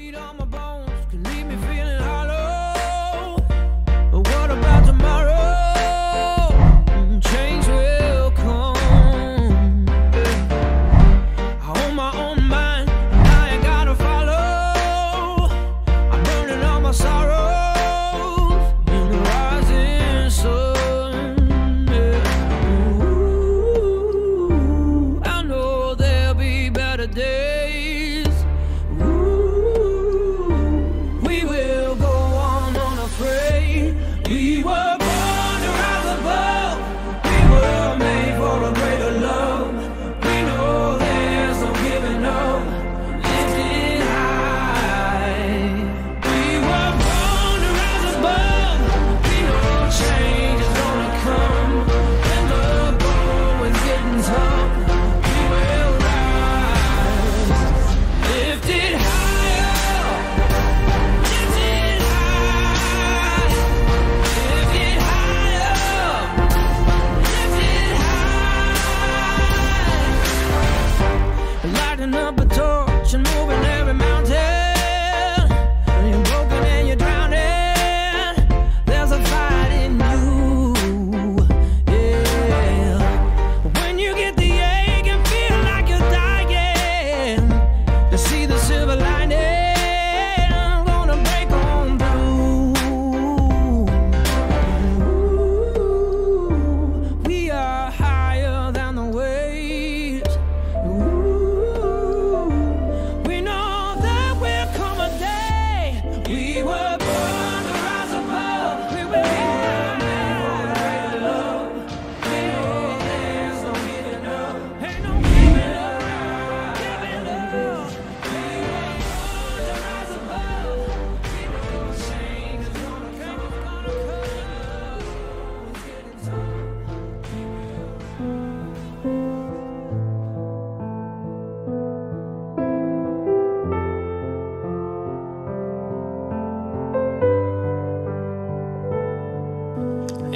weight on my bones.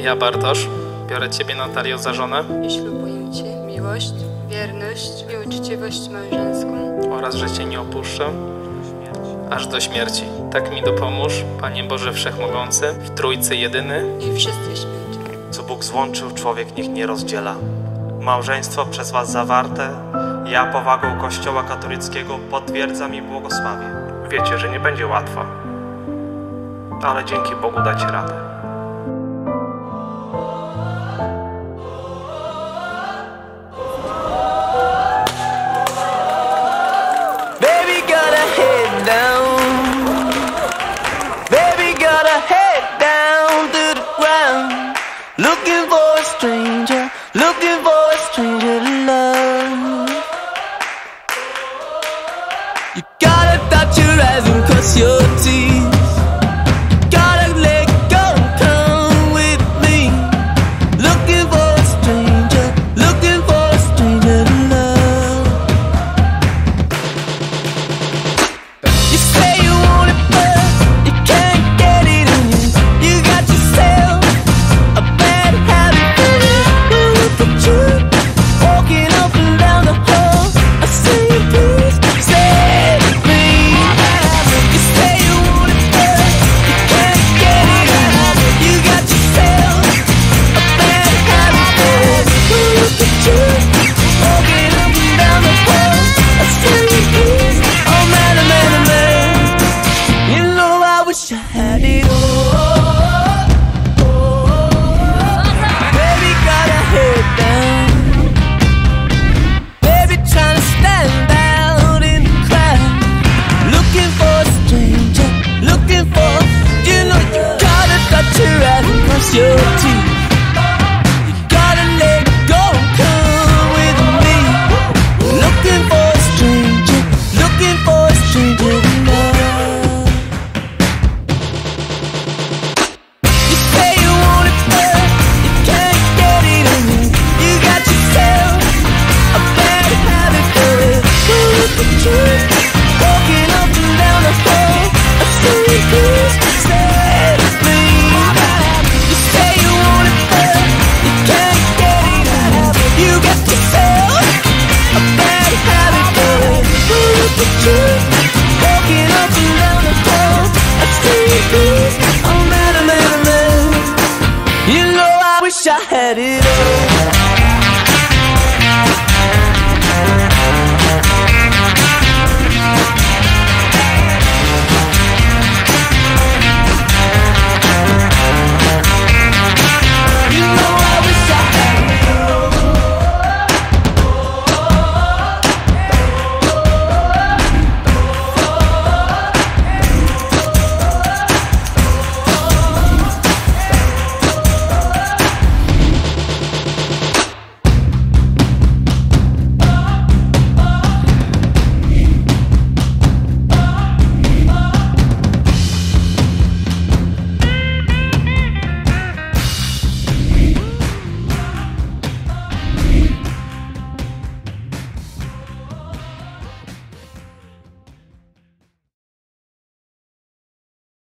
Ja, Bartosz, biorę Ciebie, Natalio, za żonę i ślubuję Ci miłość, wierność i uczciwość małżeńską. oraz, że Cię nie opuszczę aż do śmierci. Tak mi dopomóż, Panie Boże Wszechmogący, w Trójcy Jedyny. I wszyscy święci. Co Bóg złączył, człowiek niech nie rozdziela. Małżeństwo przez Was zawarte, ja powagą Kościoła katolickiego potwierdzam i błogosławię. Wiecie, że nie będzie łatwo, ale dzięki Bogu dacie radę. wish I had it.